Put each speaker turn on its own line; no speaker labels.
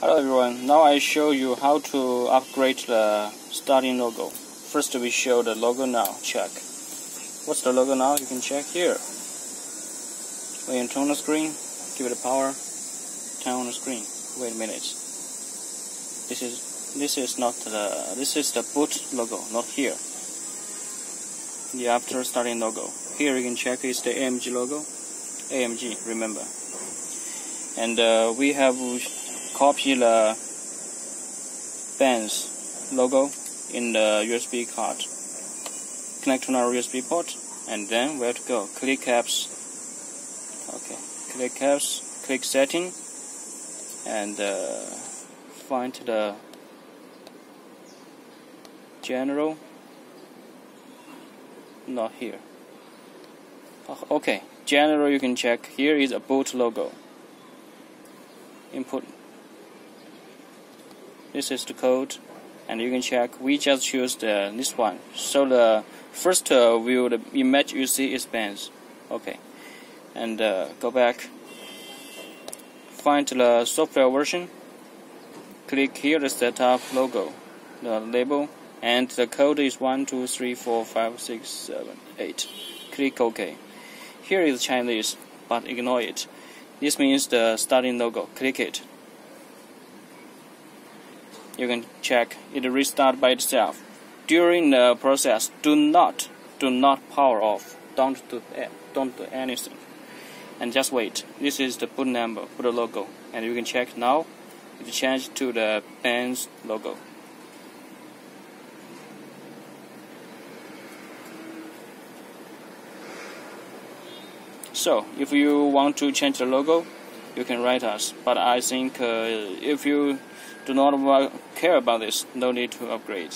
Hello everyone, now I show you how to upgrade the starting logo. First we show the logo now, check. What's the logo now? You can check here. When you turn the screen, give it a power, turn on the screen. Wait a minute. This is this is not the this is the boot logo, not here. The after starting logo. Here you can check is the AMG logo. AMG, remember. And uh, we have copy the Benz logo in the USB card. Connect to our USB port, and then where to go? Click apps. Okay, click apps, click setting, and uh, find the general. Not here. Okay, general you can check. Here is a boot logo. Input this is the code and you can check we just choose the this one. So the first uh, view the image you see is Benz okay. And uh, go back. Find the software version. Click here the setup logo the label and the code is one two three four five six seven eight. Click OK. Here is Chinese but ignore it. This means the starting logo. Click it you can check it restart by itself. During the process, do not do not power off. Don't do don't do anything, and just wait. This is the boot number, boot logo, and you can check now. It changed to the Benz logo. So, if you want to change the logo, you can write us. But I think uh, if you do not care about this, no need to upgrade.